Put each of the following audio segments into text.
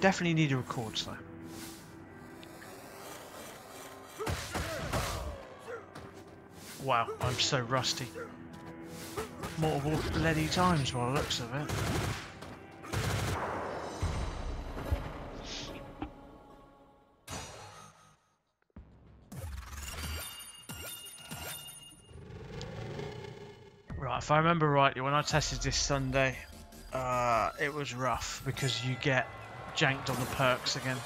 Definitely need a record, though. Wow, I'm so rusty. Multiple bloody times by the looks of it. Right, if I remember rightly, when I tested this Sunday, uh, it was rough because you get janked on the perks again.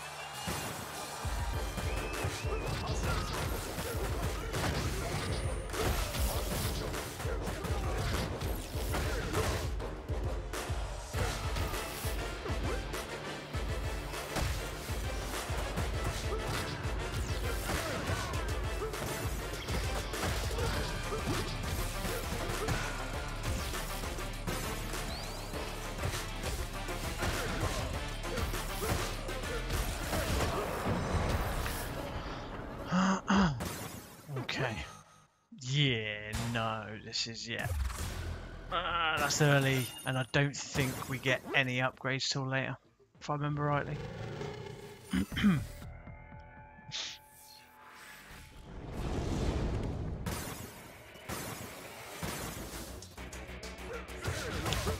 Is, yeah. Uh, that's early, and I don't think we get any upgrades till later, if I remember rightly.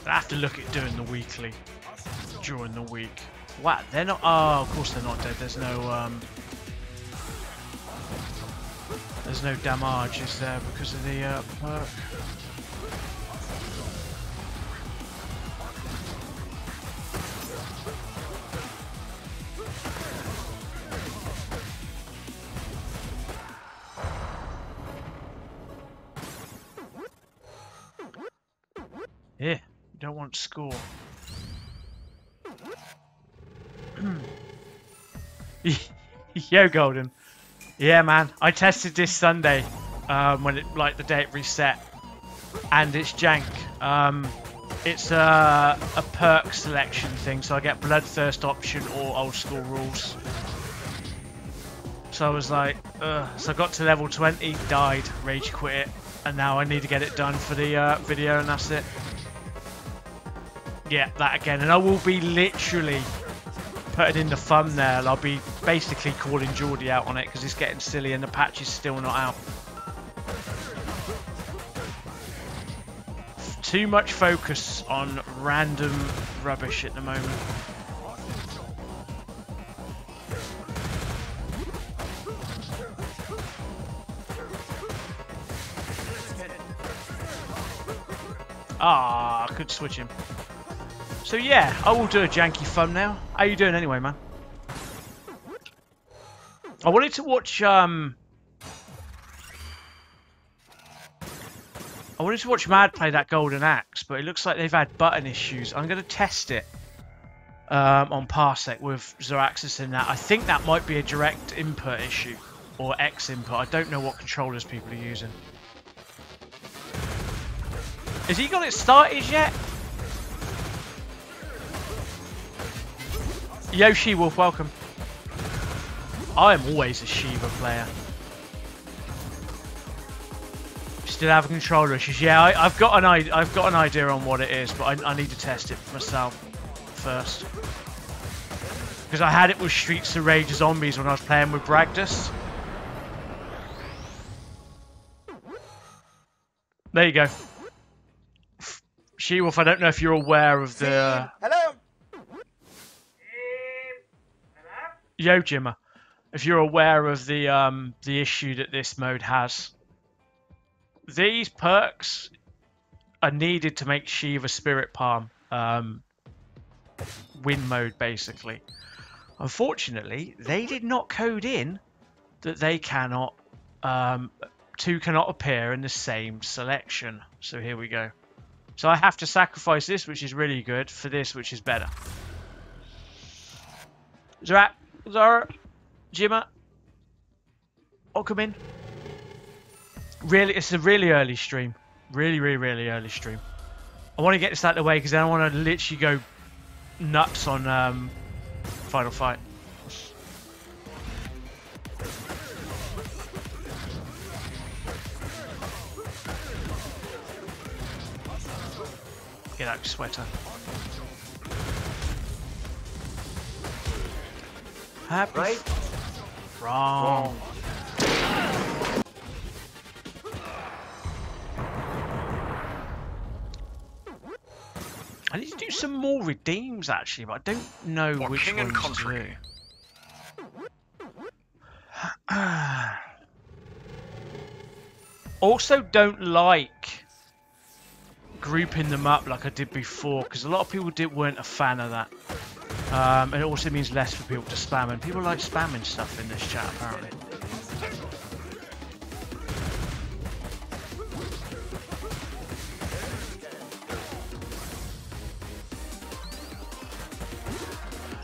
I have to look at doing the weekly during the week. What? They're not. Oh, of course they're not dead. There's no. Um, there's no damage, is there, because of the uh, perk? Yeah, you don't want score. Yo, Golden. Yeah, man. I tested this Sunday um, when it like the day it reset, and it's jank. Um, it's a, a perk selection thing, so I get bloodthirst option or old school rules. So I was like, Ugh. so I got to level 20, died, rage quit it, and now I need to get it done for the uh, video, and that's it. Yeah, that again, and I will be literally putting in the thumbnail. I'll be basically calling Jordi out on it because it's getting silly and the patch is still not out. Too much focus on random rubbish at the moment. Ah, I could switch him. So yeah, I will do a janky thumbnail. How you doing anyway, man? I wanted to watch um I wanted to watch Mad play that Golden Axe, but it looks like they've had button issues. I'm going to test it um, on Parsec with Zoraxis in that. I think that might be a direct input issue or X input. I don't know what controllers people are using. Has he got it started yet? Yoshi Wolf, welcome. I am always a Shiva player. Still have controller issues. Yeah, I, have got an I've got an idea on what it is, but I, I need to test it myself first. Because I had it with Streets of Rage Zombies when I was playing with Bragdus. There you go. She-Wolf, I don't know if you're aware of the... Hello? Yo, Jimmer. If you're aware of the um, the issue that this mode has. These perks are needed to make Shiva Spirit Palm um, win mode, basically. Unfortunately, they did not code in that they cannot, um, two cannot appear in the same selection. So here we go. So I have to sacrifice this, which is really good, for this, which is better. Zara, Zara, Jimmer, I'll come in. Really, it's a really early stream. Really, really, really early stream. I want to get this out of the way because I want to literally go nuts on um, Final Fight. Get out, sweater. Happy right? Wrong. I need to do some more redeems actually, but I don't know which king and ones to do. also, don't like grouping them up like I did before because a lot of people did weren't a fan of that. Um, and it also means less for people to spam, and people like spamming stuff in this chat apparently.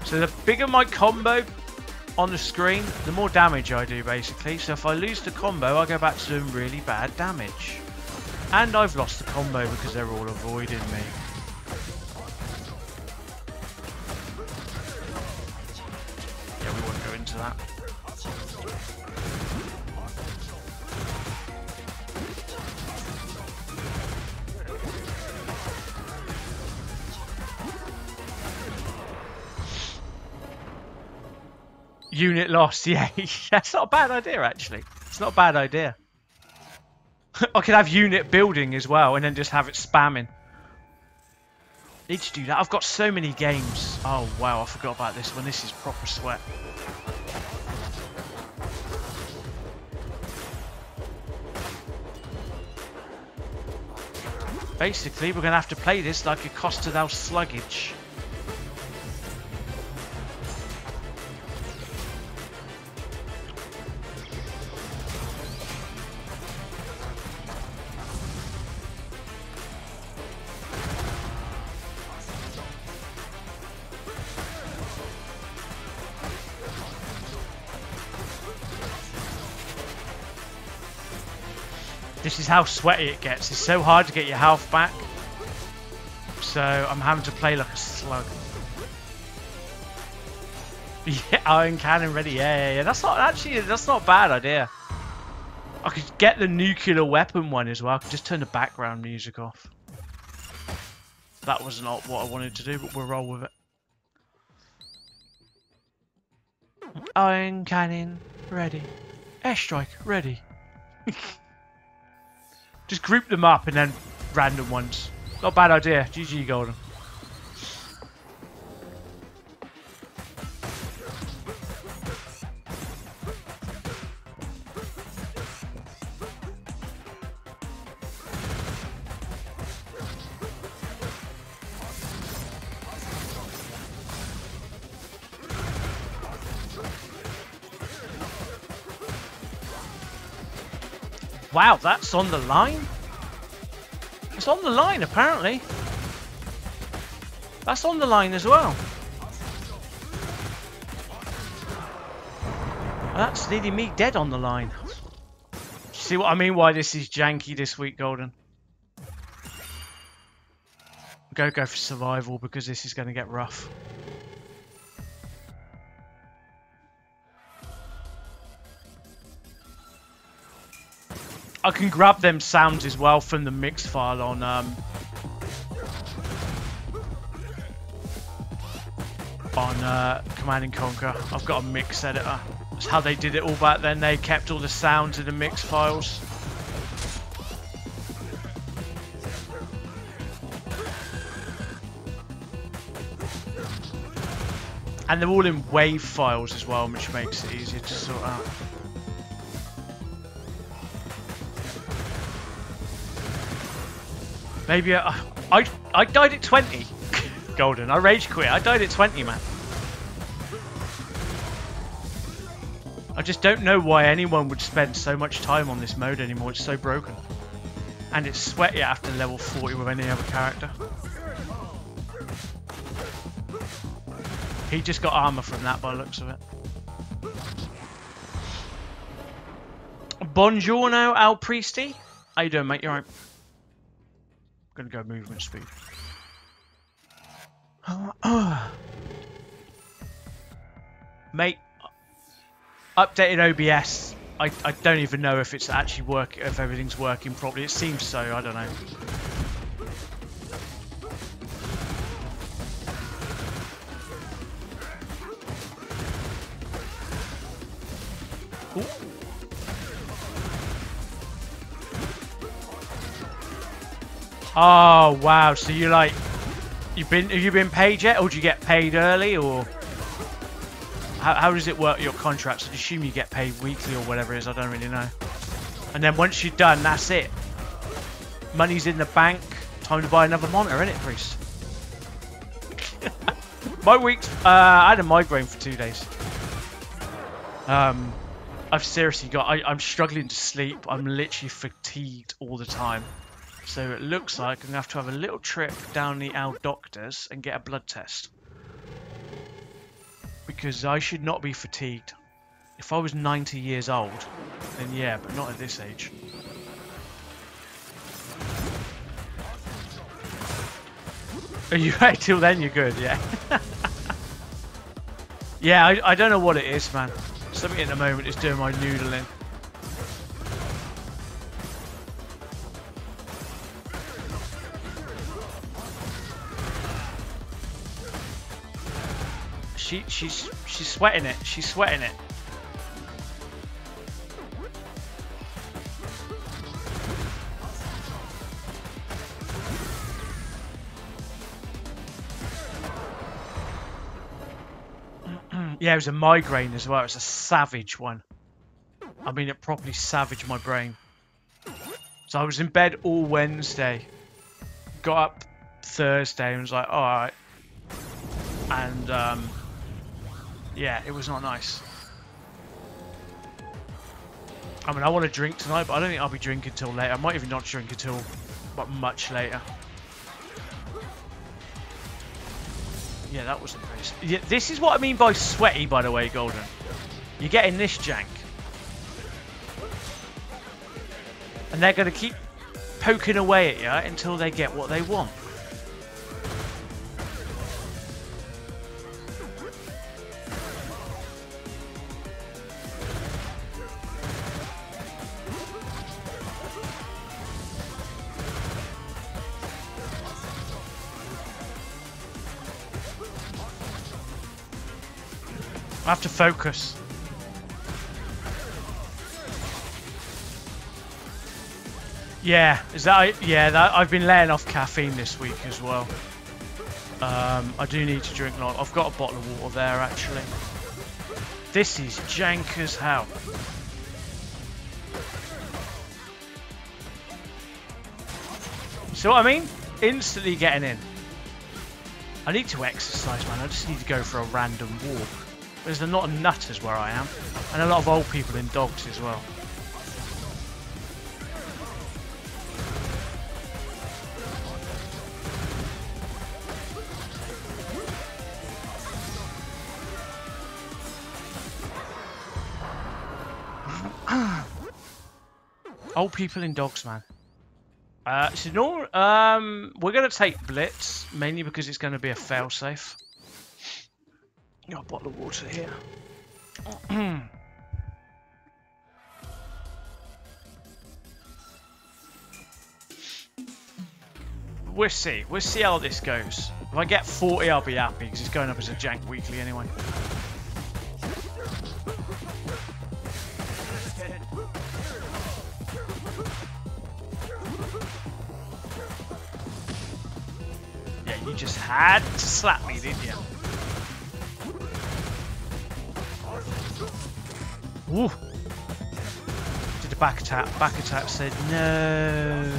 So the bigger my combo on the screen, the more damage I do basically. So if I lose the combo, I go back to doing really bad damage. And I've lost the combo because they're all avoiding me. Into that. Unit lost, yeah. That's not a bad idea, actually. It's not a bad idea. I could have unit building as well and then just have it spamming. Need to do that. I've got so many games. Oh, wow, I forgot about this one. This is proper sweat. Basically, we're going to have to play this like a Costa del Sluggage. This is how sweaty it gets. It's so hard to get your health back. So I'm having to play like a slug. Yeah, iron cannon ready. Yeah, yeah, yeah. That's not actually. That's not a bad idea. I could get the nuclear weapon one as well. I could just turn the background music off. That was not what I wanted to do, but we'll roll with it. Iron cannon ready. Airstrike ready. Just group them up and then random ones. Not a bad idea. GG Golden. Wow, that's on the line? It's on the line, apparently. That's on the line as well. That's nearly me dead on the line. See what I mean? Why this is janky this week, Golden? Go go for survival because this is going to get rough. I can grab them sounds as well from the mix file on um, on uh, Command and Conquer. I've got a mix editor. That's how they did it all back then. They kept all the sounds in the mix files. And they're all in WAV files as well, which makes it easier to sort out. Maybe I, I, I died at 20. Golden, I rage quit. I died at 20, man. I just don't know why anyone would spend so much time on this mode anymore. It's so broken. And it's sweaty after level 40 with any other character. He just got armor from that by looks of it. Buongiorno, Al Priesti. How you doing, mate? You alright? Gonna go movement speed. Mate, updated OBS. I, I don't even know if it's actually work if everything's working properly. It seems so. I don't know. Ooh. Oh wow! So you like you've been have you been paid yet, or do you get paid early, or how, how does it work? Your contracts? I assume you get paid weekly or whatever it is. I don't really know. And then once you're done, that's it. Money's in the bank. Time to buy another monitor, isn't it, Priest? My week's uh, I had a migraine for two days. Um, I've seriously got. I, I'm struggling to sleep. I'm literally fatigued all the time. So it looks like I'm gonna have to have a little trip down the owl doctors and get a blood test. Because I should not be fatigued. If I was 90 years old, then yeah, but not at this age. Are you right till then? You're good, yeah. yeah, I, I don't know what it is, man. Something at the moment is doing my noodling. She she's she's sweating it. She's sweating it. yeah, it was a migraine as well. It's a savage one. I mean, it properly savaged my brain. So I was in bed all Wednesday. Got up Thursday and was like, all right. And um, yeah, it was not nice. I mean, I want to drink tonight, but I don't think I'll be drinking till later. I might even not drink until but much later. Yeah, that wasn't very... Yeah, this is what I mean by sweaty, by the way, Golden. You're getting this jank. And they're going to keep poking away at you until they get what they want. I have to focus. Yeah, is that yeah? That I've been laying off caffeine this week as well. Um, I do need to drink a lot. I've got a bottle of water there actually. This is jank as hell. See what I mean? Instantly getting in. I need to exercise, man. I just need to go for a random walk. There's a lot of nutters where I am, and a lot of old people in dogs as well. old people in dogs, man. Uh, so no, um, we're going to take Blitz, mainly because it's going to be a failsafe. Got a bottle of water here. we'll see. We'll see how this goes. If I get 40, I'll be happy because it's going up as a jank weekly anyway. Yeah, you just had to slap me, didn't you? Woo! Did a back attack. Back attack said no.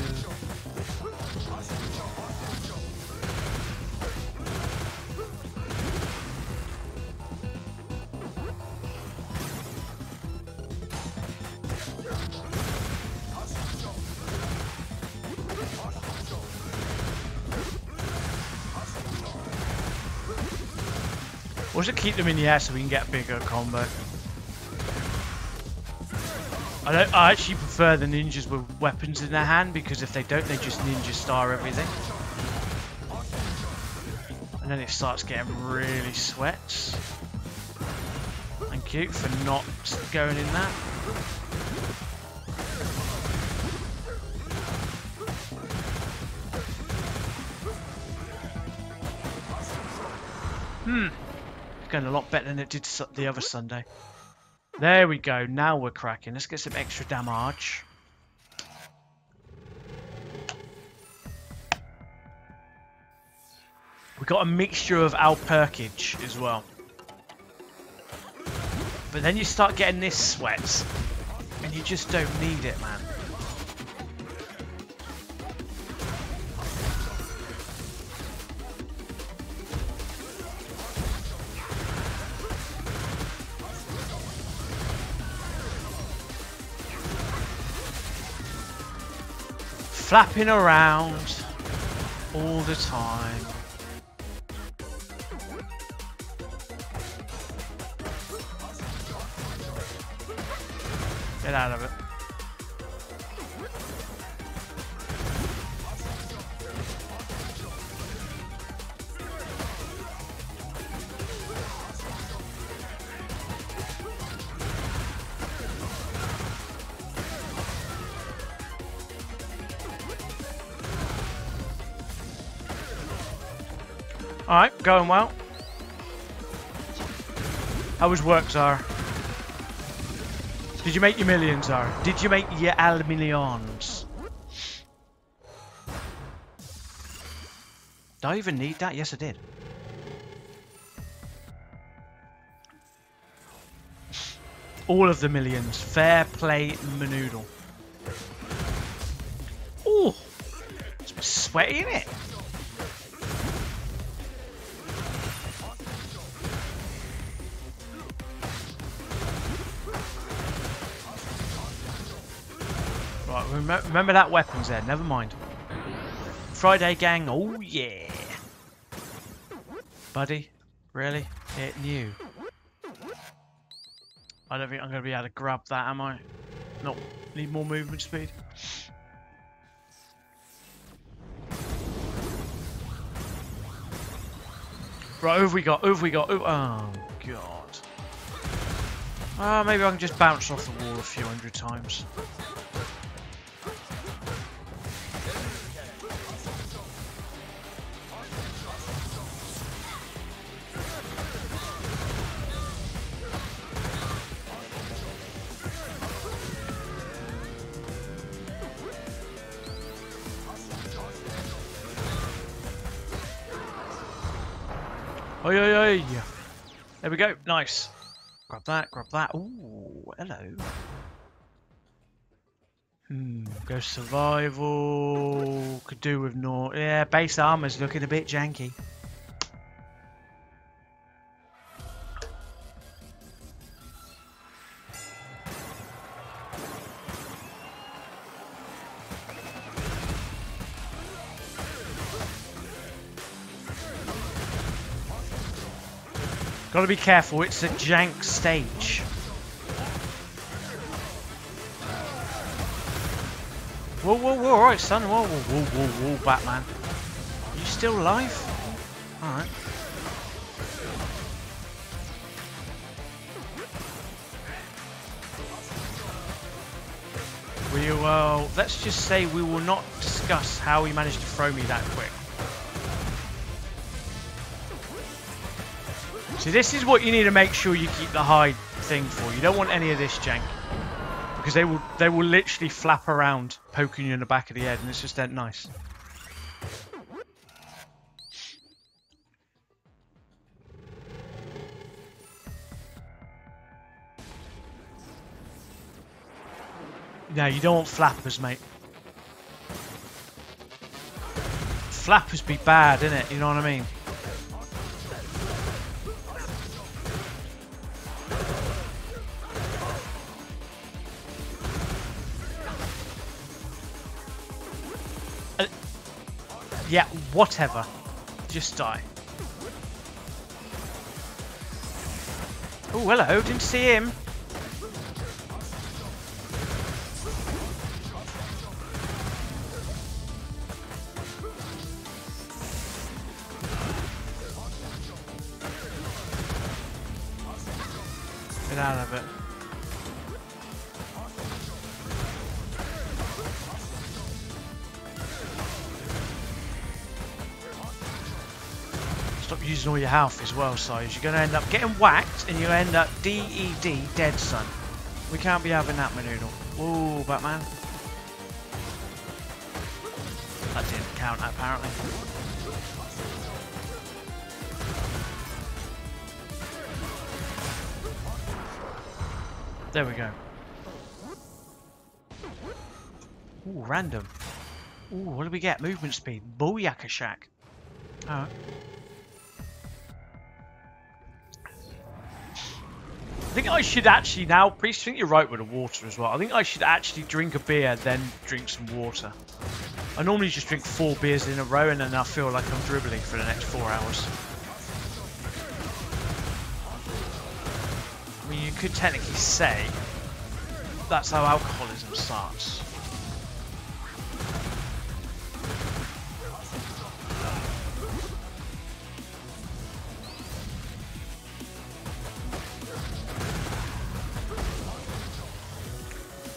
Or should keep them in the air so we can get a bigger combo? I, I actually prefer the ninjas with weapons in their hand because if they don't, they just ninja star everything. And then it starts getting really sweats. Thank you for not going in that. Hmm. It's going a lot better than it did the other Sunday. There we go. Now we're cracking. Let's get some extra damage. We got a mixture of Alperkage as well. But then you start getting this sweat, and you just don't need it, man. Flapping around all the time. Get out of it. Going well. How was work, Zara? Did you make your millions, Zara? Did you make your almillions? Do I even need that? Yes, I did. All of the millions. Fair play, Manoodle. Oh, it's sweaty, isn't it? Remember that weapon's there, never mind. Friday gang, oh yeah. Buddy, really? It new. I don't think I'm going to be able to grab that, am I? Not need more movement speed. Right, who we got? Who we got? Who- oh, God. Ah, maybe I can just bounce off the wall a few hundred times. Oi, oi, oi. There we go. Nice. Grab that, grab that. Ooh, hello. Hmm, go survival. Could do with no. Yeah, base armor's looking a bit janky. Gotta be careful, it's a jank stage. Whoa, whoa, whoa, alright son, whoa, whoa, whoa, whoa, whoa, Batman. Are you still alive? Alright. We will, let's just say we will not discuss how he managed to throw me that quick. See, this is what you need to make sure you keep the hide thing for. You don't want any of this jank. Because they will they will literally flap around, poking you in the back of the head, and it's just that nice. No, you don't want flappers, mate. Flappers be bad, innit? You know what I mean? Yeah, whatever. Just die. Oh, hello. Didn't see him. Get out of it. Using all your health as well, so you're going to end up getting whacked and you end up DED, dead son. We can't be having that, Manoodle. Ooh, Batman. That didn't count, apparently. There we go. Ooh, random. Ooh, what do we get? Movement speed. Booyaka Shack. Alright. Think I should actually now, Priest, I think you're right with the water as well. I think I should actually drink a beer, then drink some water. I normally just drink four beers in a row and then I feel like I'm dribbling for the next four hours. I mean, you could technically say that's how alcoholism starts.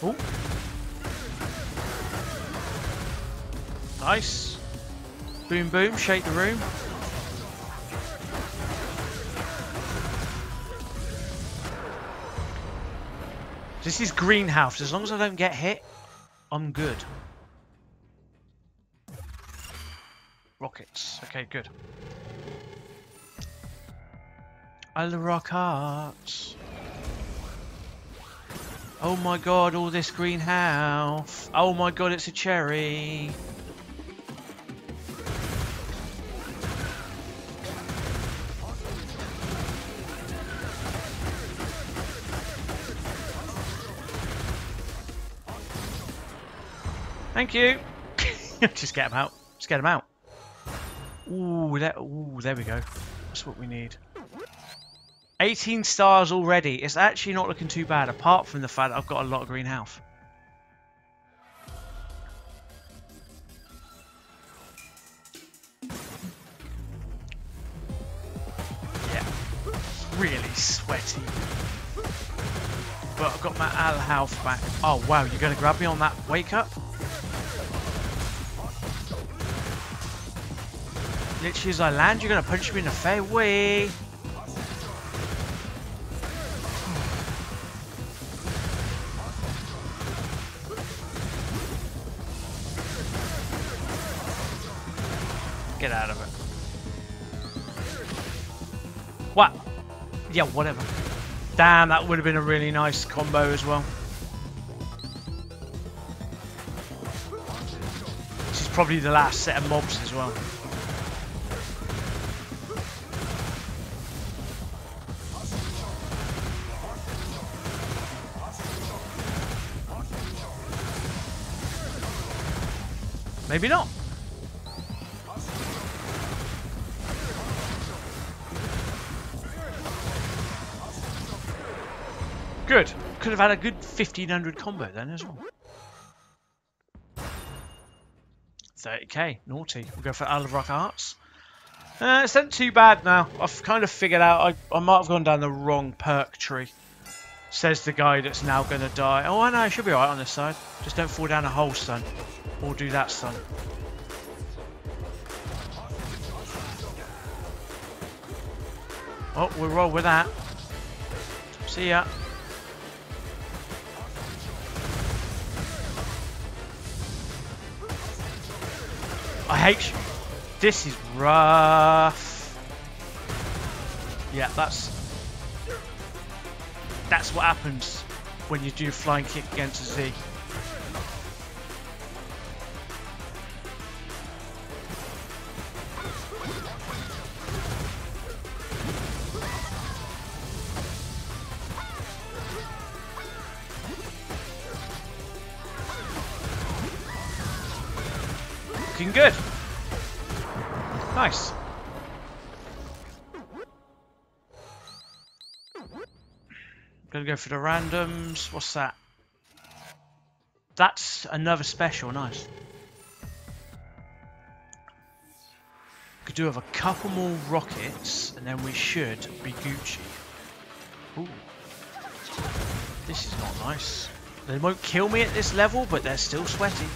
Oh. Nice. Boom boom, shake the room. This is greenhouse. As long as I don't get hit, I'm good. Rockets. Okay, good. All the rockets. Oh my god, all this greenhouse. Oh my god, it's a cherry. Thank you. Just get him out. Just get him out. Ooh, that, ooh, there we go. That's what we need. 18 stars already. It's actually not looking too bad, apart from the fact I've got a lot of green health. Yeah, really sweaty. But I've got my Al health back. Oh wow, you're going to grab me on that wake up? Literally as I land, you're going to punch me in the face. Yeah, whatever. Damn, that would have been a really nice combo as well. This is probably the last set of mobs as well. Maybe not. Could have had a good 1500 combo then as well. 30k, naughty. We'll go for Rock Arts. Uh, it's not too bad now. I've kind of figured out I, I might have gone down the wrong perk tree. Says the guy that's now going to die. Oh, I know, should be alright on this side. Just don't fall down a hole, son. Or do that, son. Oh, we'll roll with that. See ya. I hate. This is rough. Yeah, that's that's what happens when you do flying kick against a Z. Looking good. Nice. Gonna go for the randoms. What's that? That's another special. Nice. Could do have a couple more rockets, and then we should be Gucci. Ooh. This is not nice. They won't kill me at this level, but they're still sweaty.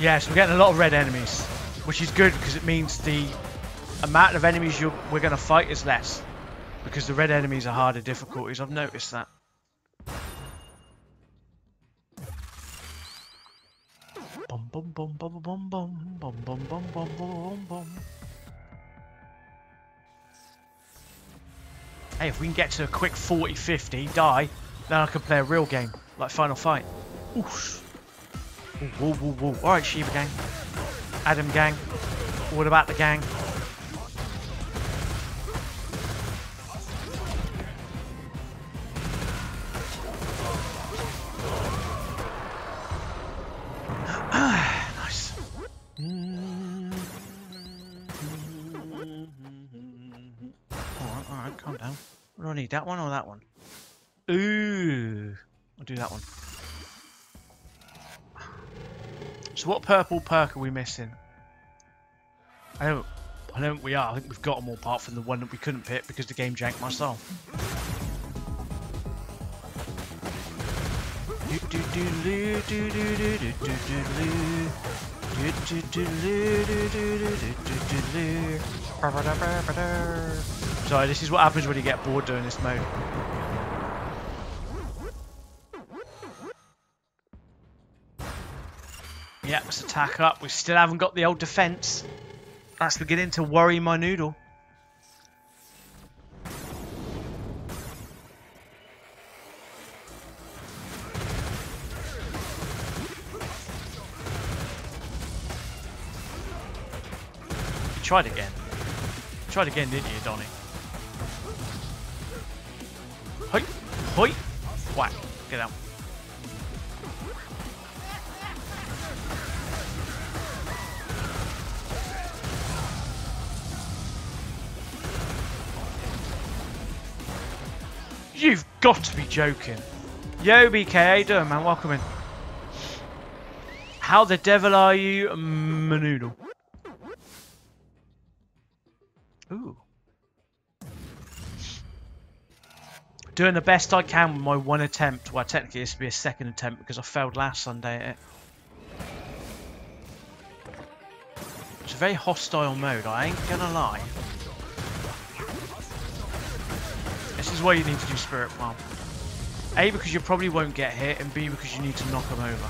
Yeah, so we're getting a lot of red enemies, which is good because it means the amount of enemies we're going to fight is less. Because the red enemies are harder difficulties, I've noticed that. Bum bum bum bum bum bum bum bum bum bum bum bum. Hey, if we can get to a quick 40-50, die, then I can play a real game, like Final Fight. Oosh. Whoa, whoa, whoa. Alright, Shiva gang. Adam gang. What about the gang? nice. Alright, alright, calm down. What need? That one or that one? Ooh. I'll do that one. So what purple perk are we missing? I don't, I don't think we are. I think we've got them all apart from the one that we couldn't pick because the game janked my soul. Sorry, this is what happens when you get bored doing this mode. Yep, let's attack up. We still haven't got the old defense. That's beginning to worry my noodle. You tried again. You tried again, didn't you, Donny? Hoi! Hoi! Whack. Get out. You've got to be joking. Yo, BK, how you doing, man? Welcome in. How the devil are you, Manoodle? Ooh. Doing the best I can with my one attempt. Well, technically this would be a second attempt because I failed last Sunday at it. It's a very hostile mode, I ain't gonna lie. Is why you need to do Spirit Bomb. A, because you probably won't get hit, and B, because you need to knock them over.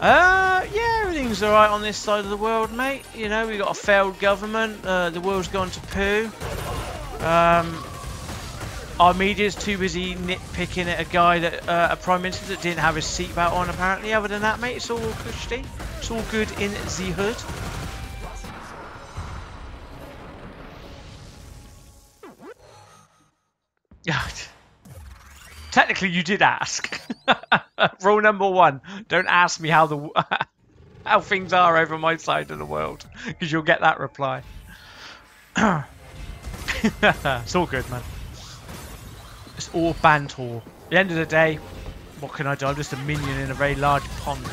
Uh, yeah, everything's alright on this side of the world, mate. You know, we got a failed government, uh, the world's gone to poo. Um, our media's too busy nitpicking at a guy that, uh, a prime minister that didn't have his seatbelt on, apparently. Other than that, mate, it's all cushy. It's all good in the hood. Technically, you did ask. Rule number one: don't ask me how the how things are over my side of the world, because you'll get that reply. it's all good, man. It's all banter. At the end of the day, what can I do? I'm just a minion in a very large pond.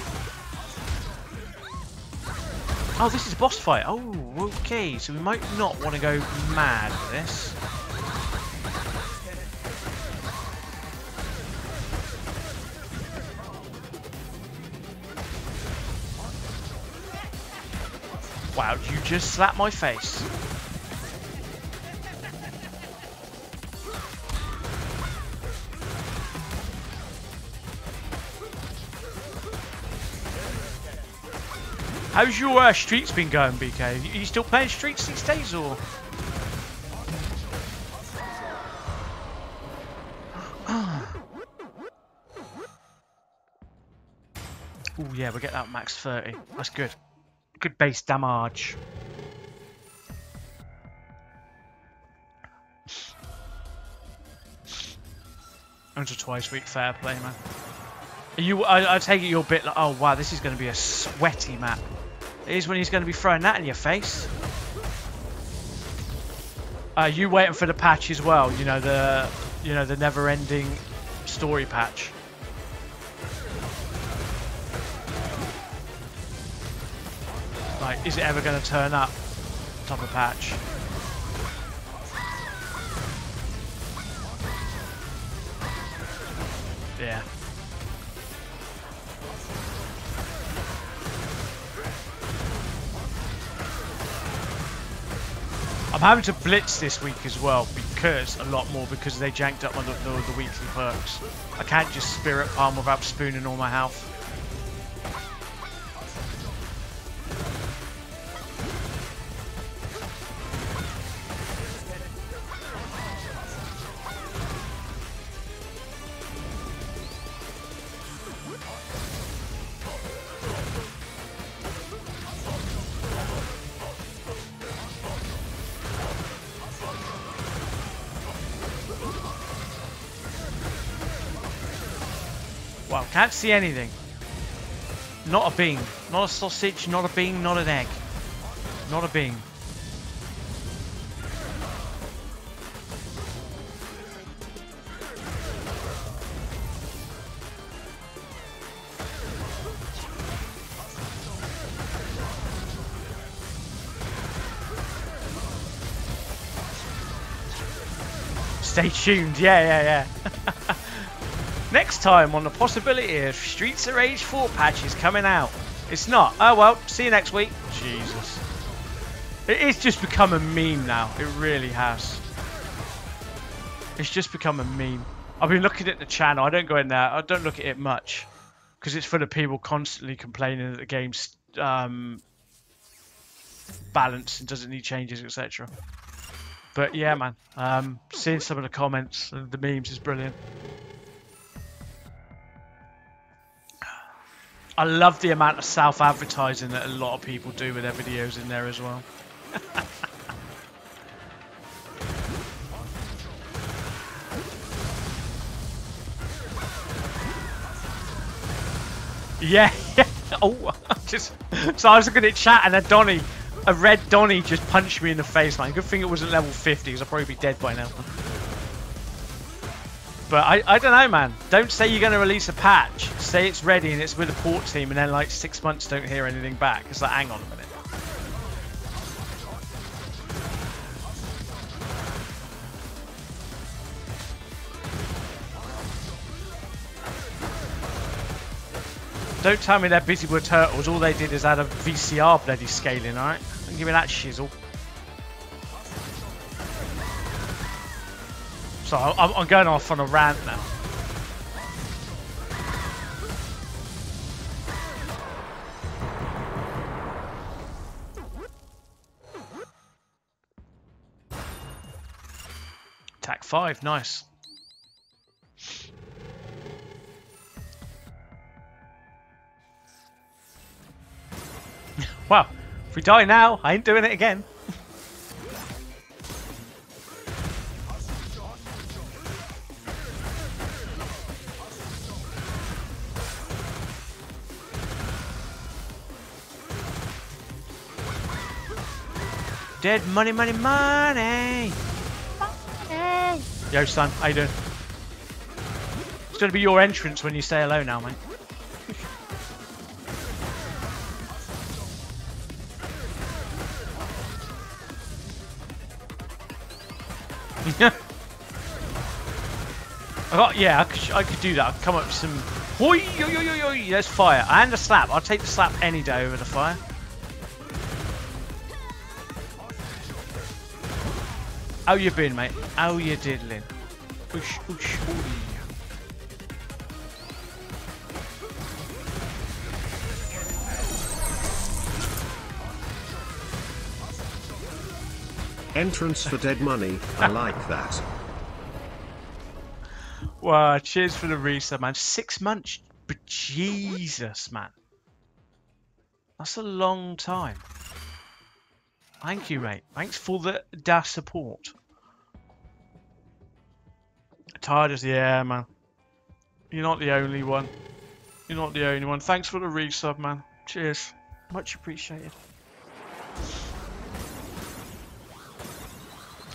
Oh, this is a boss fight. Oh, okay. So we might not want to go mad for this. Wow, you just slapped my face. How's your uh, streets been going, BK? Are you still playing streets these days, or? Oh yeah, we get that max 30. That's good. Good base damage. Once or twice week, fair play, man. Are you, I, I take it you're a bit like, oh wow, this is going to be a sweaty map is when he's going to be throwing that in your face. Uh, you waiting for the patch as well? You know the, you know the never-ending story patch. Like, is it ever going to turn up? Top of patch. Yeah. I'm having to blitz this week as well because a lot more because they janked up my the, the, the weekly perks. I can't just spirit palm without spooning all my health. Wow, can't see anything. Not a bean. Not a sausage, not a bean, not an egg. Not a bean. Stay tuned, yeah, yeah, yeah. Next time on the possibility of Streets of Rage 4 patches coming out. It's not. Oh well, see you next week. Jesus. It is just become a meme now. It really has. It's just become a meme. I've been looking at the channel. I don't go in there. I don't look at it much. Because it's full of people constantly complaining that the game's um, balanced and doesn't need changes, etc. But yeah, man. Um, seeing some of the comments and the memes is brilliant. I love the amount of self-advertising that a lot of people do with their videos in there as well. yeah, yeah. Oh, just so I was looking at chat and a Donny, a red Donny, just punched me in the face. Man, good thing it wasn't level 50, because I'd probably be dead by now. But I, I don't know, man. Don't say you're going to release a patch. Say it's ready and it's with a port team, and then like six months don't hear anything back. It's like, hang on a minute. Don't tell me they're busy with turtles. All they did is add a VCR bloody scaling, alright? Don't give me that shizzle. So I'm, I'm going off on a rant now. Attack 5, nice. wow, if we die now, I ain't doing it again. Dead money, money, money. Money. Yo, son, how you doing? It's gonna be your entrance when you say hello now, mate. I got, oh, yeah, I could, I could do that. I'd come up with some. Hoi, yo, yo, yo, yo, there's fire. And a slap. I'll take the slap any day over the fire. How you been, mate? How you diddling? Oosh, oosh, ooh. Entrance for dead money. I like that. Wow, cheers for the reset, man. Six months, but Jesus, man. That's a long time. Thank you, mate. Thanks for the da support. Tired as yeah, man. You're not the only one. You're not the only one. Thanks for the resub, man. Cheers. Much appreciated.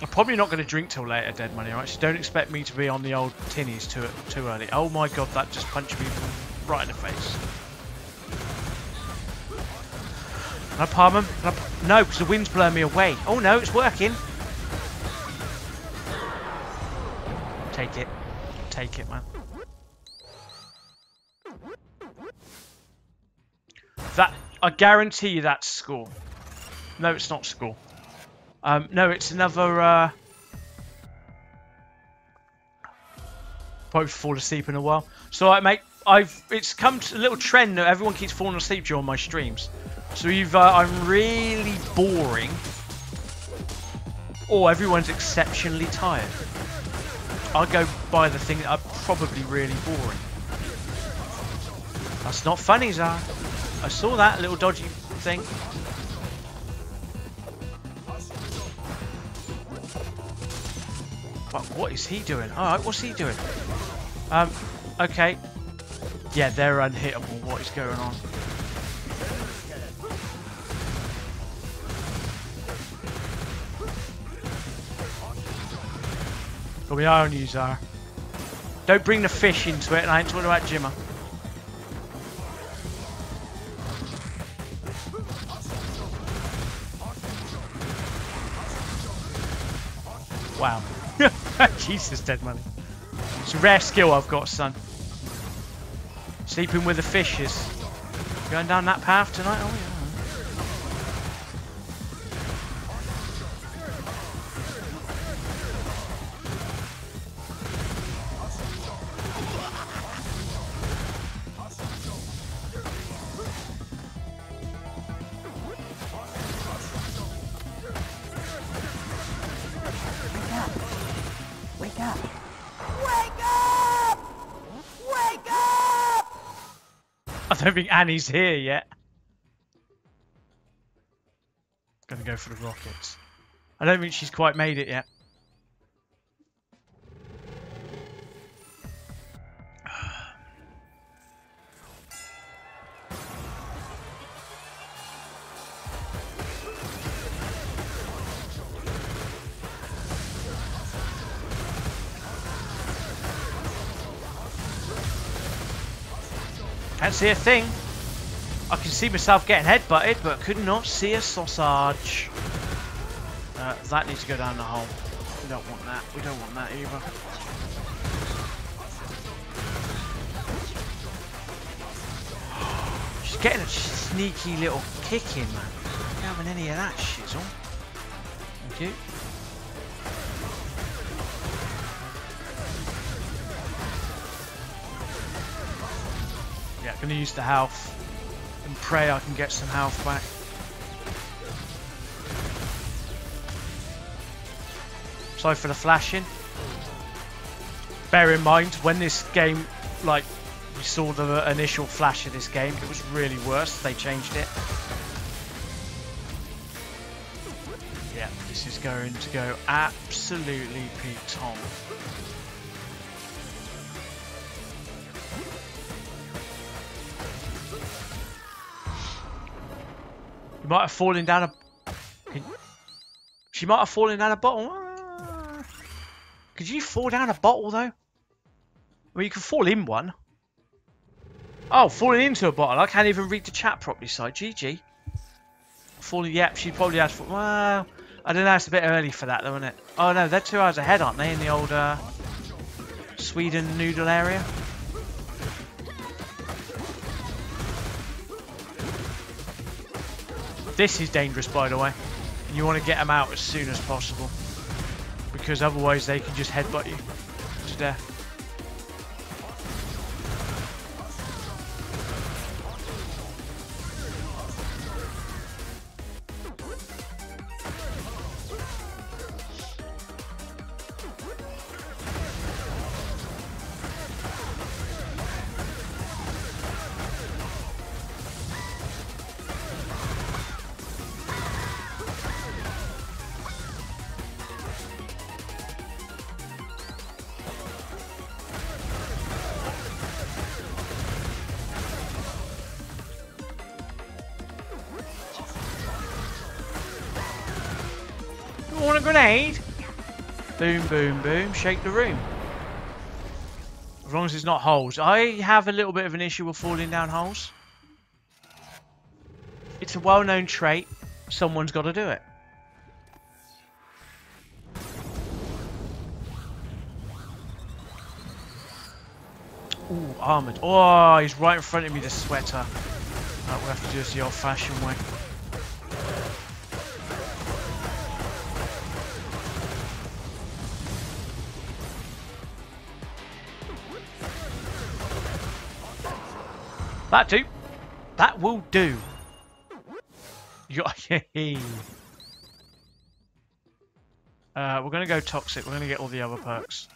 I'm probably not going to drink till later, Dead Money, alright? So don't expect me to be on the old tinnies too, too early. Oh my god, that just punched me right in the face. Can I palm him? I no, because the wind's blowing me away. Oh no, it's working. Take it. Take it, man. That I guarantee you that's school. No, it's not school. Um, no, it's another. Uh, probably fall asleep in a while. So I make I've it's come to a little trend that everyone keeps falling asleep during my streams. So either I'm really boring, or everyone's exceptionally tired. I'll go buy the thing that I'm probably really boring. That's not funny, Zara. I saw that little dodgy thing. What, what is he doing? Alright, what's he doing? Um, okay. Yeah, they're unhittable. What is going on? Got my eye on Zara. Don't bring the fish into it, and I ain't talking about Jimmer. Wow. Jesus, dead money. It's a rare skill I've got, son. Sleeping with the fishes. Going down that path tonight? Oh, yeah. Don't think Annie's here yet. Gonna go for the rockets. I don't think she's quite made it yet. Can't see a thing. I can see myself getting headbutted, but could not see a sausage. Uh, that needs to go down the hole. We don't want that. We don't want that either. She's getting a sneaky little kick in, man. Not having any of that shizzle. Thank you. Yeah, gonna use the health and pray I can get some health back. Sorry for the flashing. Bear in mind, when this game, like, we saw the initial flash of this game, it was really worse. They changed it. Yeah, this is going to go absolutely Pete Tong. You might have fallen down a. She might have fallen down a bottle. Could you fall down a bottle though? Mean, you can fall in one. Oh, falling into a bottle. I can't even read the chat properly. So GG. Falling. Yep, she probably has. Well, I don't know. It's a bit early for that, though, isn't it? Oh no, they're two hours ahead, aren't they? In the old uh, Sweden noodle area. This is dangerous, by the way. And you want to get them out as soon as possible. Because otherwise they can just headbutt you to death. Want a grenade? Boom, boom, boom. Shake the room. As long as it's not holes. I have a little bit of an issue with falling down holes. It's a well-known trait. Someone's got to do it. Ooh, armored. Oh, he's right in front of me, the sweater. Right, we have to do this the old-fashioned way. That do. That will do. Uh, we're gonna go toxic. We're gonna get all the other perks.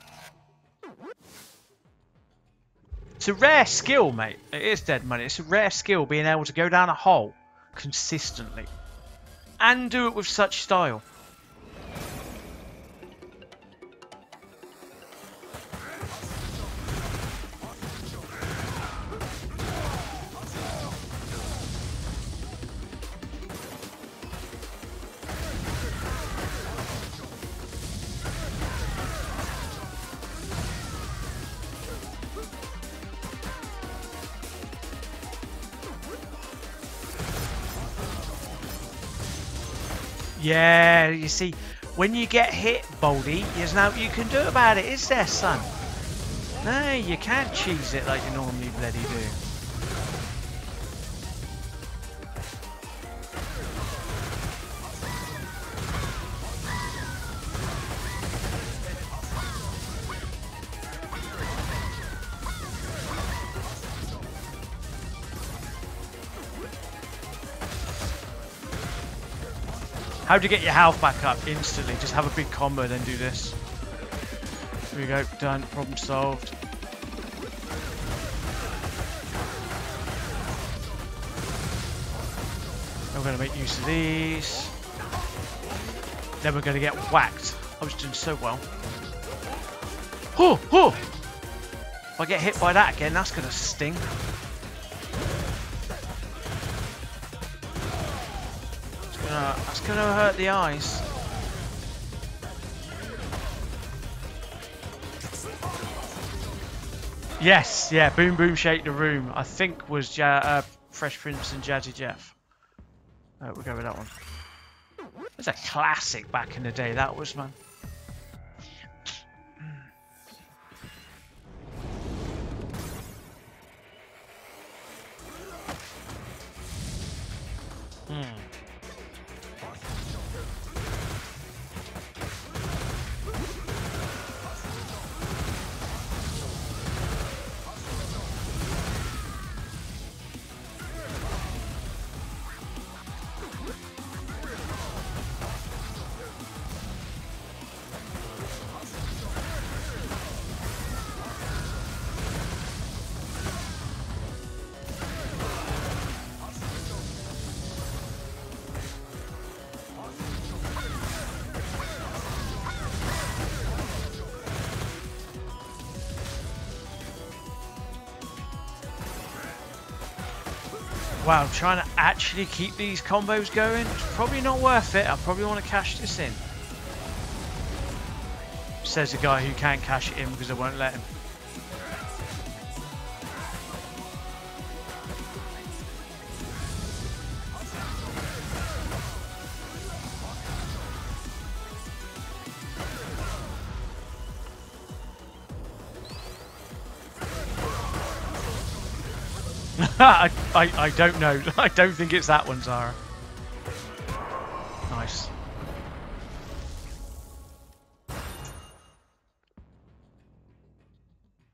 It's a rare skill, mate. It is dead money. It's a rare skill being able to go down a hole consistently and do it with such style. Yeah, you see, when you get hit, Baldy, there's nothing you can do about it, is there, son? No, you can't cheese it like you normally bloody do. How do you get your health back up instantly? Just have a big combo, then do this. Here we go, done, problem solved. Going to make use of these. Then we're to get whacked. I was doing so well. Oh, oh! If I get hit by that again, that's to sting. Gonna, that's gonna hurt the eyes. Yes, yeah, Boom Boom Shake the Room. I think was ja uh, Fresh Prince and Jazzy Jeff. Oh, we'll go with that one. It's a classic back in the day, that was, man. Hmm. Wow, trying to actually keep these combos going, it's probably not worth it. I probably want to cash this in. Says the guy who can't cash it in because I won't let him. I, I, I don't know. I don't think it's that one, Zara. Nice.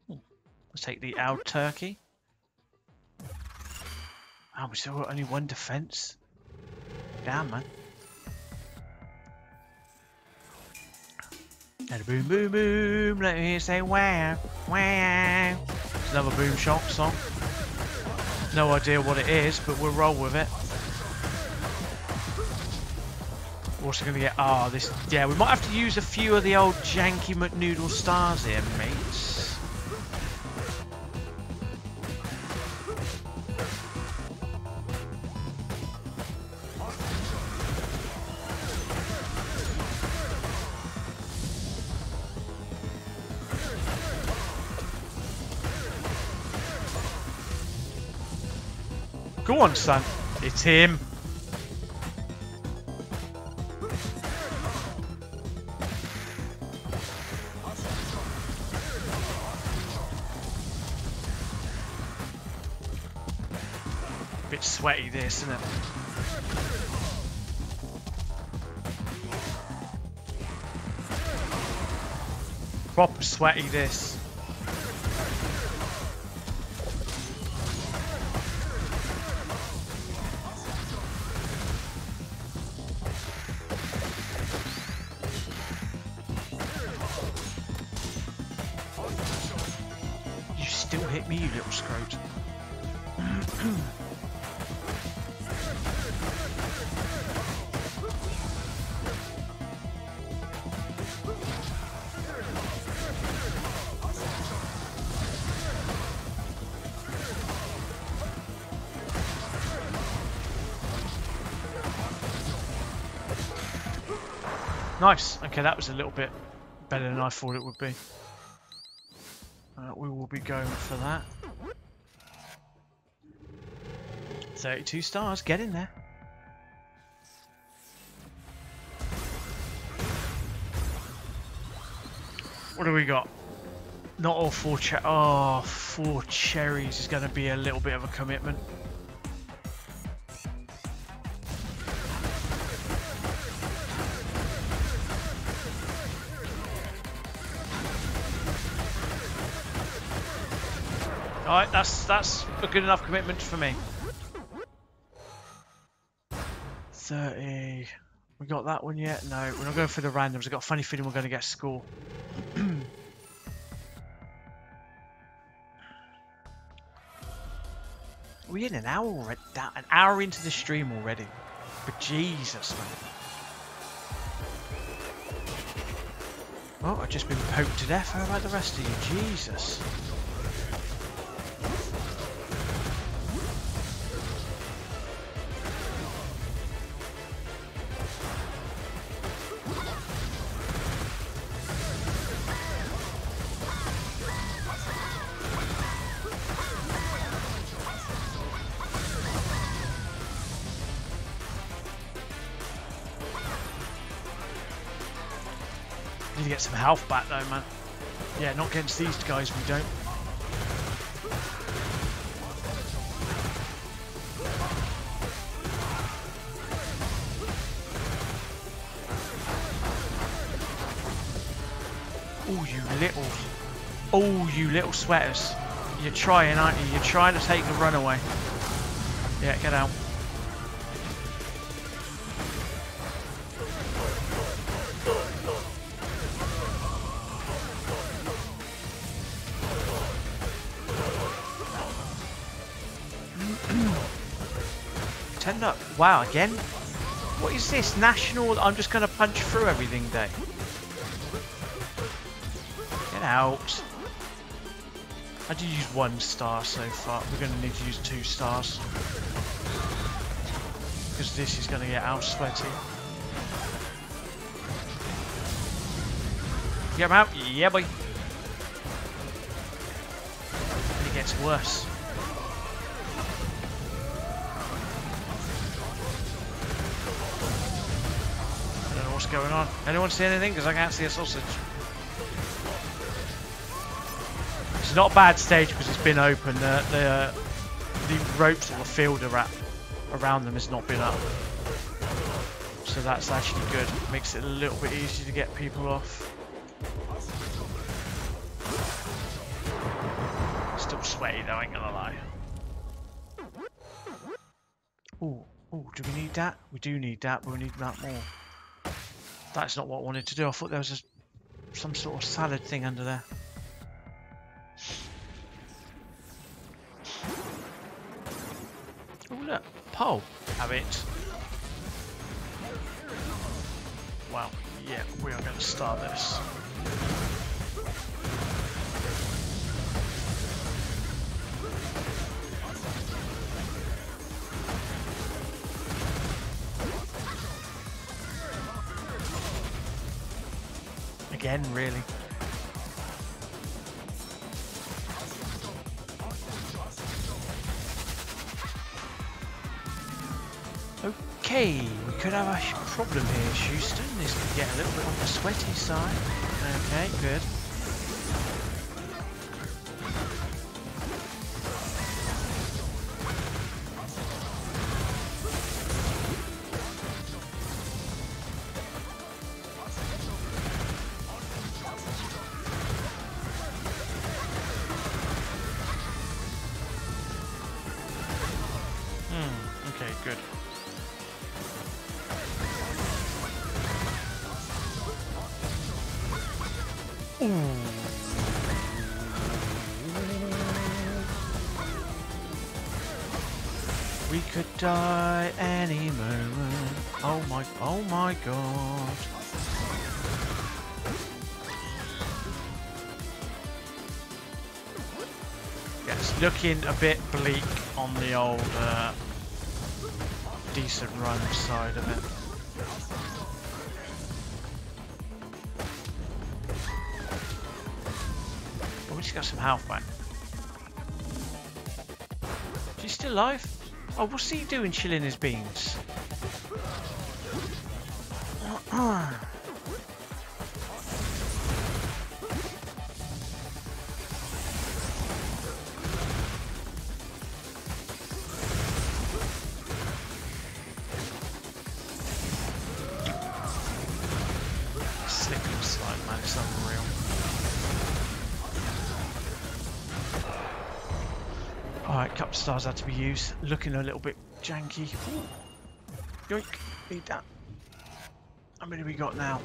Let's take the out turkey. Oh, we still got only one defense. Damn, man. And boom, boom, boom. Let me say wow, wow. It's another boom shock song. No idea what it is, but we'll roll with it. Also going to get... Ah, oh, this... Yeah, we might have to use a few of the old janky McNoodle stars here, mates. On, son. It's him. Bit sweaty this, isn't it? Proper sweaty this. Nice. Okay, that was a little bit better than I thought it would be. Uh, we will be going for that. 32 stars, get in there. What do we got? Not all four cher- Oh, four cherries is going to be a little bit of a commitment. Alright, that's that's a good enough commitment for me. 30. We got that one yet? No, we're not going for the randoms. I've got a funny feeling we're going to get score. We're in an hour already. An hour into the stream already. But Jesus, man. Oh, I've just been poked to death. How about the rest of you? Jesus. Health back though, man. Yeah, not against these guys, we don't. Oh, you little... Oh, you little sweaters. You're trying, aren't you? You're trying to take the runaway. Yeah, get out. Wow, again? What is this? National, I'm just going to punch through everything day. Get out. I did use one star so far. We're going to need to use two stars. Because this is going to get out sweaty. Get him out? Yeah, boy. And it gets worse. What's going on. Anyone see anything? Because I can't see a sausage. It's not a bad stage because it's been open. The the, uh, the ropes or the field are around them has not been up. So that's actually good. Makes it a little bit easier to get people off. Still sweaty though, I ain't gonna lie. Oh, oh, do we need that? We do need that, but we need that more. That's not what I wanted to do. I thought there was a, some sort of salad thing under there. Oh look, pole. Have it. Well, yeah, we are going to start this. Again, really. Okay, we could have a problem here, Houston. This could get a little bit on the sweaty side. Okay, good. Looking a bit bleak on the old uh, decent run side of it. Oh, we just got some health back. She's still alive? Oh, what's he doing chilling his beans? used. Looking a little bit janky. Ooh. Yoink, need that. How many we got now?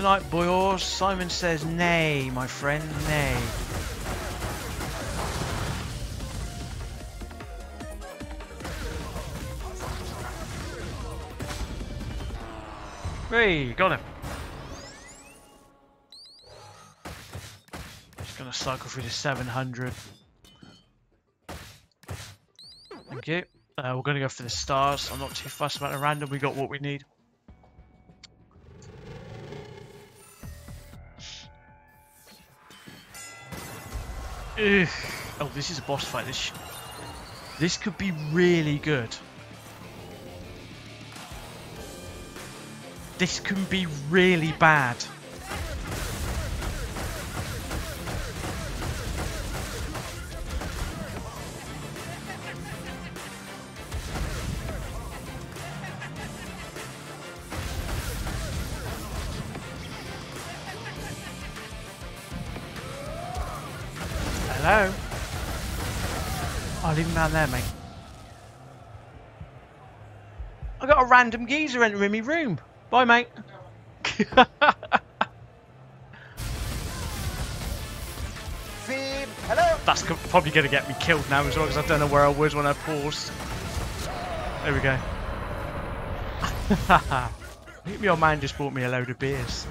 Tonight, boys. Simon says nay, my friend, nay. Hey, got him. Just gonna cycle through the 700. Thank you. Uh, we're gonna go for the stars. I'm not too fussed about the random. We got what we need. Ugh. Oh, this is a boss fight. This this could be really good. This can be really bad. Down there, mate. I got a random geezer entering my room. Bye, mate. Hello. That's probably going to get me killed now as well because I don't know where I was when I paused. There we go. I think old man just bought me a load of beers.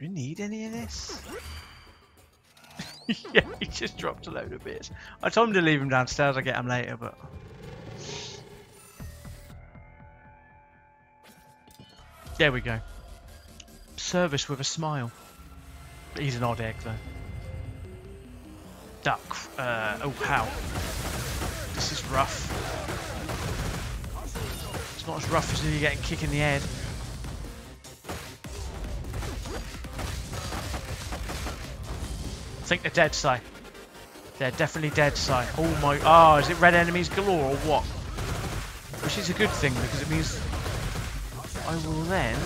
Do we need any of this? yeah, he just dropped a load of bits. I told him to leave him downstairs, I'll get him later, but... There we go. Service with a smile. He's an odd egg, though. Duck. Uh, oh, how? This is rough. It's not as rough as if you getting kicked in the head. Think they're dead, Si. They're definitely dead, Si. Oh my... Oh, is it red enemies galore or what? Which is a good thing because it means I will then...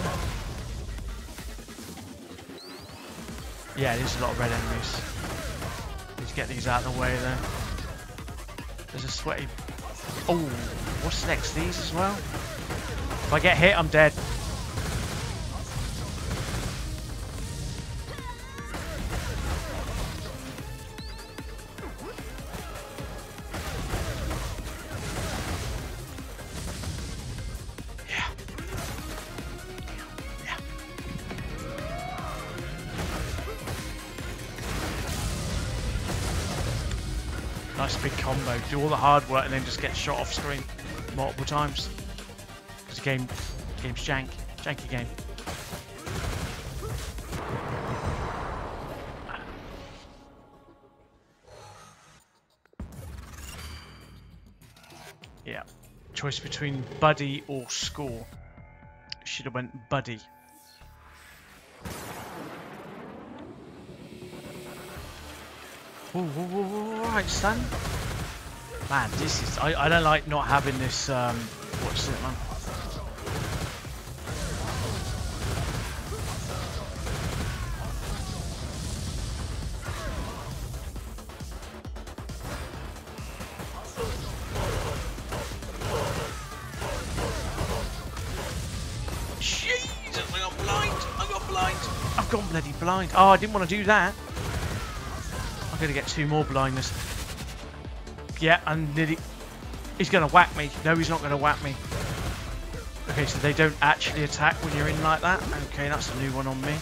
Yeah, there's a lot of red enemies. Let's get these out of the way then. There's a sweaty... Oh, what's next? These as well? If I get hit, I'm dead. Do all the hard work and then just get shot off screen multiple times. Because the game, game's jank. Janky game. Yeah. Choice between buddy or score. Should have went buddy. Ooh, ooh, ooh, right, son. Man, this is. I, I don't like not having this. Um, what's it, man? Jesus, I got blind. I got blind. I've gone bloody blind. Oh, I didn't want to do that. I'm going to get two more blindness. Yeah, and nearly... He's going to whack me. No, he's not going to whack me. Okay, so they don't actually attack when you're in like that. Okay, that's a new one on me.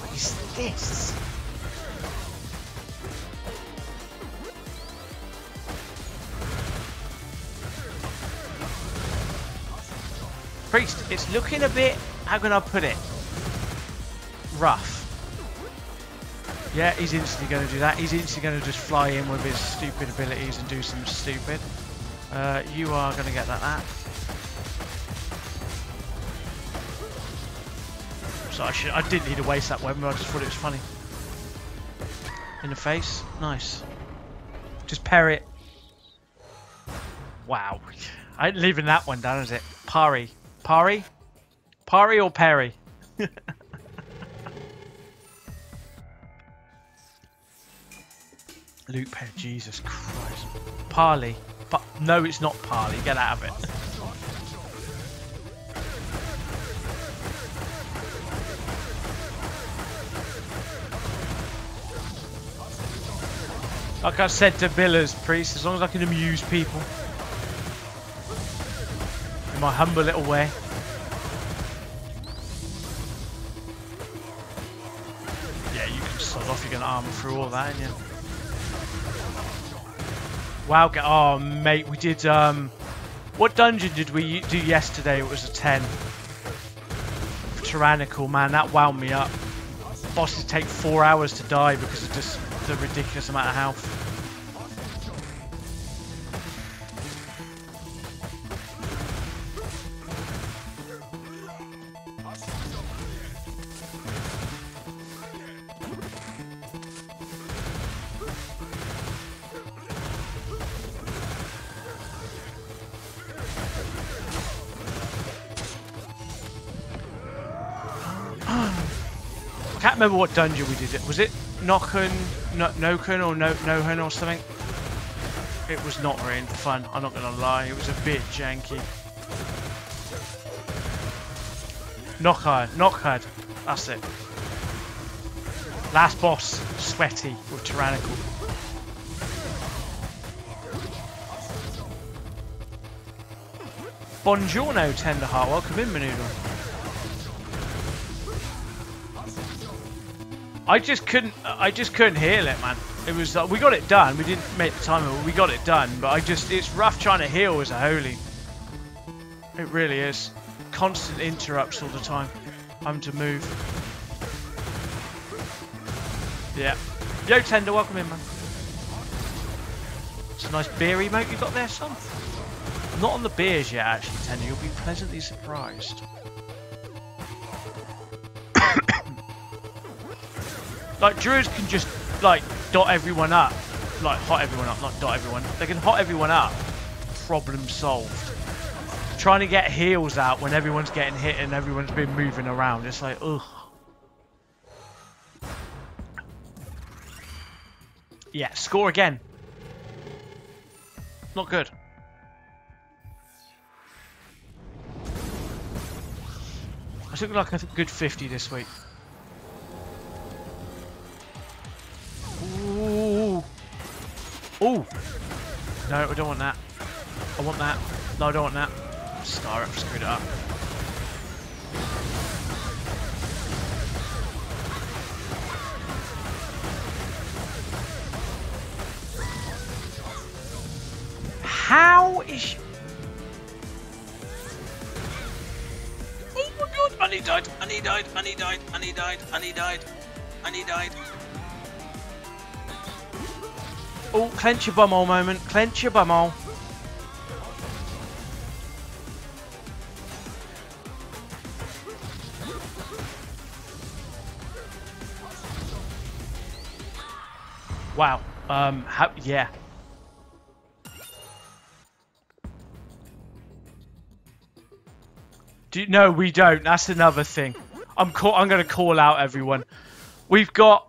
What is this? Priest, it's looking a bit, how can I put it? Rough. Yeah, he's instantly going to do that. He's instantly going to just fly in with his stupid abilities and do some stupid. Uh, you are going to get that. that. So I should, I didn't need to waste that weapon, I just thought it was funny. In the face, nice. Just parry it. Wow, I ain't leaving that one down, is it? Parry. Parry? Parry or parry? Luke Perry, Jesus Christ. Parley. But no, it's not Parley. Get out of it. like I said to Billers, Priest, as long as I can amuse people. In my humble little way. Yeah, you can sod off, you're going to through all that, ain't you? Wow, oh mate, we did, um, what dungeon did we do yesterday? It was a 10. Tyrannical, man, that wound me up. Bosses take four hours to die because of just the ridiculous amount of health. Remember what dungeon we did it. Was it Nokken, no, Noken or no, Nohen or something? It was not very fun, I'm not gonna lie. It was a bit janky. Nokhud, Nokhud. That's it. Last boss, sweaty with tyrannical. Buongiorno, Tenderheart. Welcome in, Manoodle. I just couldn't. I just couldn't heal it, man. It was. Uh, we got it done. We didn't make the time, but We got it done. But I just. It's rough trying to heal as a holy. It really is. Constant interrupts all the time. Having to move. Yeah. Yo, Tender, welcome in, man. It's a nice beer emote you got there, son. Not on the beers yet, actually, Tender. You'll be pleasantly surprised. Like druids can just like dot everyone up, like hot everyone up, not dot everyone. They can hot everyone up. Problem solved. Trying to get heals out when everyone's getting hit and everyone's been moving around. It's like ugh. Yeah, score again. Not good. I took like a good 50 this week. Oh! No, I don't want that. I want that. No, I don't want that. Star up, screwed it up. How is... Oh my god, and he died, and he died, and he died, and he died, and he died, and he died. Oh, clench your bumhole moment, clench your bumhole. Wow. Um. How, yeah. Do no, we don't. That's another thing. I'm call, I'm going to call out everyone. We've got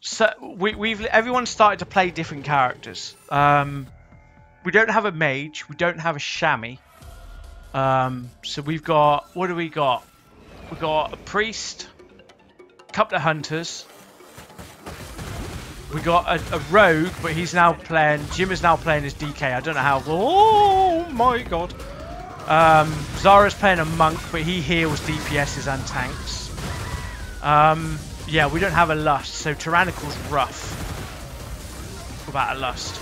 so we, we've everyone started to play different characters. Um, we don't have a mage. We don't have a shammy. Um, so we've got what do we got? We got a priest, a couple of hunters. We got a, a rogue, but he's now playing. Jim is now playing as DK. I don't know how. Oh my god. Um, Zara's playing a monk, but he heals DPSs and tanks. Um, yeah, we don't have a lust, so Tyrannical's rough without a lust.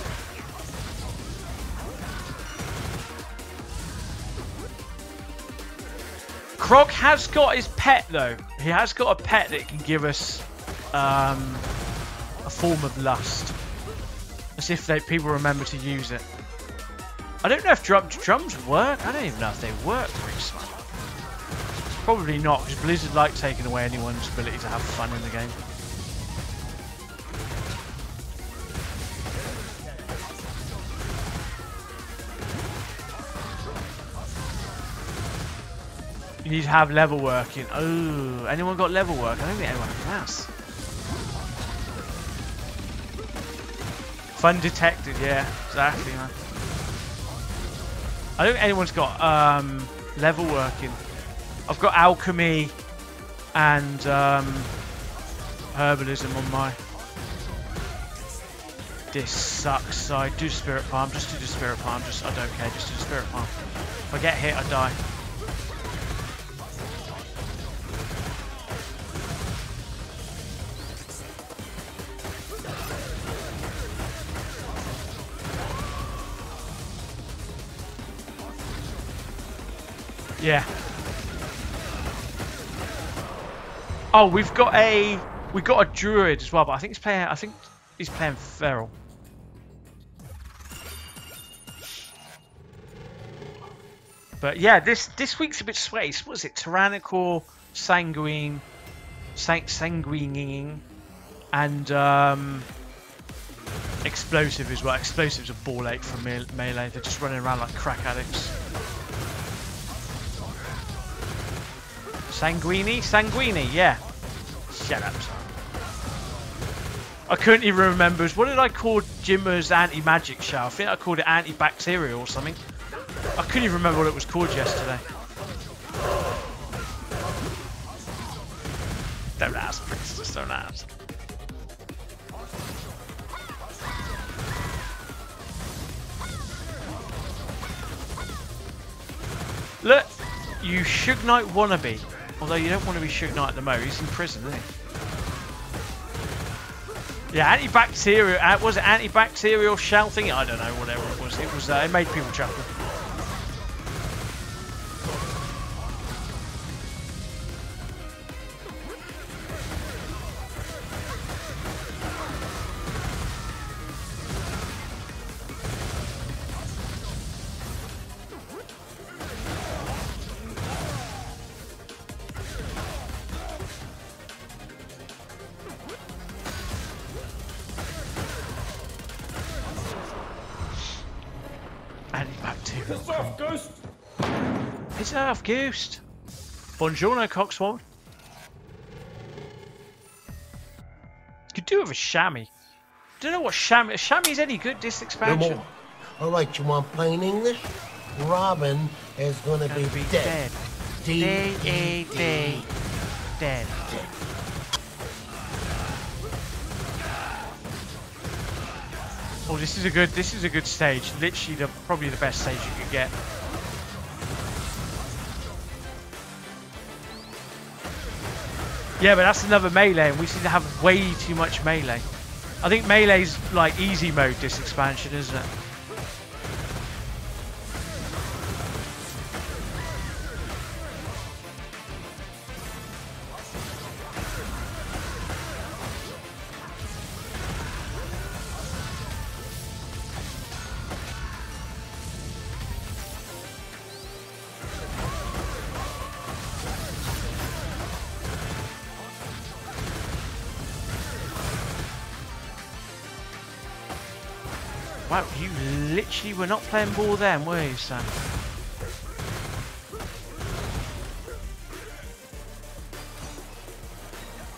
Krog has got his pet though. He has got a pet that can give us um, a form of lust. As if they, people remember to use it. I don't know if drum, drums work. I don't even know if they work recently. Probably not, because Blizzard like taking away anyone's ability to have fun in the game. You need to have leatherworking. Oh, anyone got leatherwork? I don't think anyone has. Fun detected, yeah, exactly, man. I don't think anyone's got um, leatherworking. I've got alchemy and um, herbalism on my. This sucks. So I do spirit farm. Just do the spirit farm. Just I don't care. Just do the spirit farm. If I get hit, I die. Yeah. Oh, we've got a we got a druid as well, but I think he's playing. I think he's playing feral. But yeah, this this week's a bit sweaty. What is it? Tyrannical, sanguine, sang sanguining, and um, explosive as well. Explosives are ball ache from me melee. They're just running around like crack addicts. Sanguini? Sanguini, yeah. Shut up. I couldn't even remember. What did I call Jimmer's anti-magic shower? I think I called it antibacterial or something. I couldn't even remember what it was called yesterday. Don't ask, please. Just don't ask. Look, you Suge Knight wannabe. Although you don't want to be Suge Knight at the moment. He's in prison, isn't he? Yeah, antibacterial. Uh, was it antibacterial shell thing? I don't know. Whatever it was. It was. Uh, it made people chuckle. Ghost. Buongiorno, Coxswain. Could do with a chamois. Don't know what chamois. Chamois is any good this No expansion. more. All right, you want plain English? Robin is gonna be, be dead. dead. D-E-D. D-E-D. Dead. Oh, this is a good. This is a good stage. Literally, the probably the best stage you could get. Yeah, but that's another melee, and we seem to have way too much melee. I think melee's like easy mode this expansion, isn't it? Were not playing ball then, were you, son?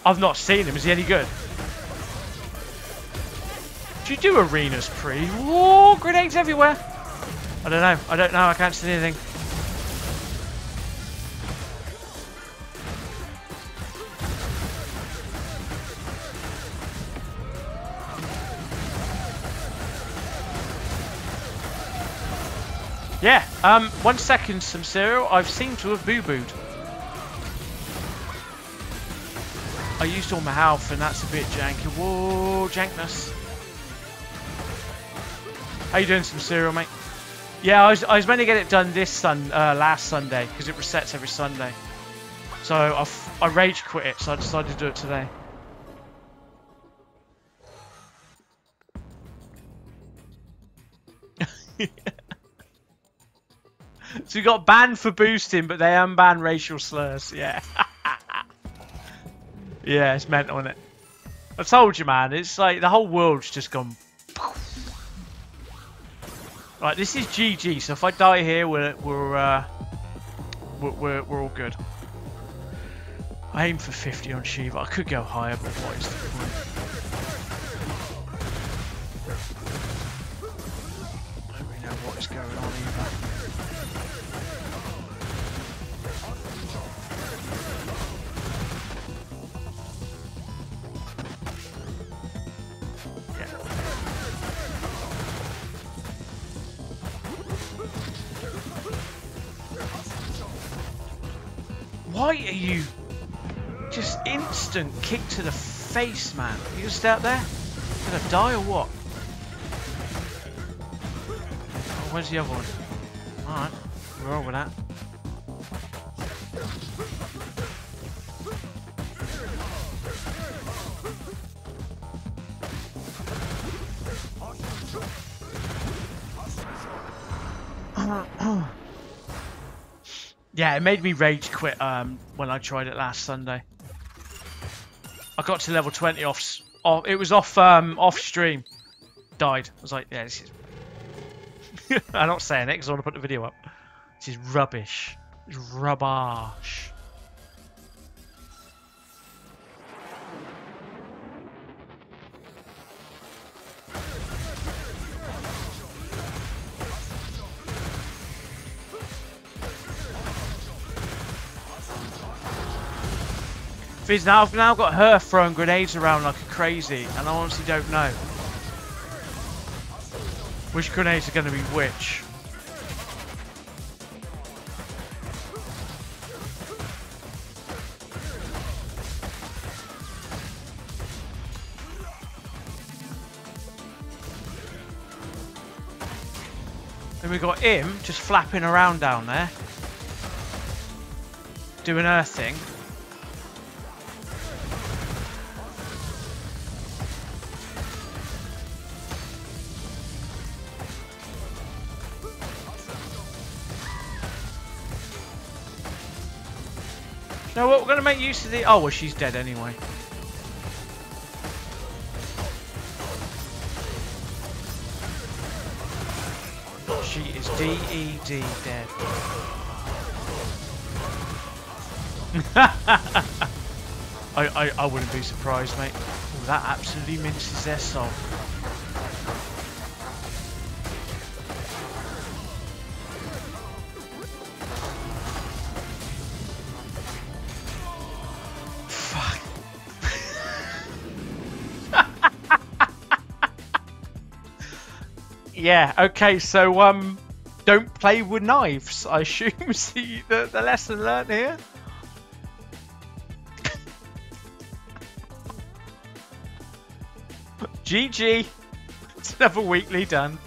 I've not seen him. Is he any good? Do you do arenas pre? Whoa, grenades everywhere. I don't know. I don't know. I can't see anything. Um, one second, some cereal. I've seemed to have boo-booed. I used all my health and that's a bit janky. Whoa, jankness. How you doing, some cereal, mate? Yeah, I was, I was meant to get it done this sun, uh, last Sunday because it resets every Sunday. So I, I rage quit it, so I decided to do it today. we got banned for boosting, but they unbanned racial slurs. Yeah. yeah, it's mental, isn't it? I told you, man. It's like the whole world's just gone. Right, this is GG. So if I die here, we're we're uh, we're, we're, we're all good. I aim for 50 on Shiva. I could go higher, but what is the point? Instant kick to the face, man? You just out there? Gonna die or what? Oh, where's the other one? Alright, we're all with that. Yeah, it made me rage quit um, when I tried it last Sunday. I got to level 20 off. off it was off um, off stream. Died. I was like, yeah, this is. I'm not saying it because I want to put the video up. This is rubbish. It's rubbish. Fizz, now I've now got her throwing grenades around like a crazy, and I honestly don't know which grenades are going to be which. Then we got him just flapping around down there, doing her thing. No, what we're gonna make use of the. Oh, well, she's dead anyway. She is DED dead. I, I I wouldn't be surprised, mate. Oh, that absolutely minces their soul. Yeah. Okay. So um, don't play with knives. I assume is the the, the lesson learned here. GG. It's another weekly done.